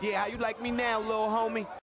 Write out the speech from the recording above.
Yeah, how you like me now, little homie?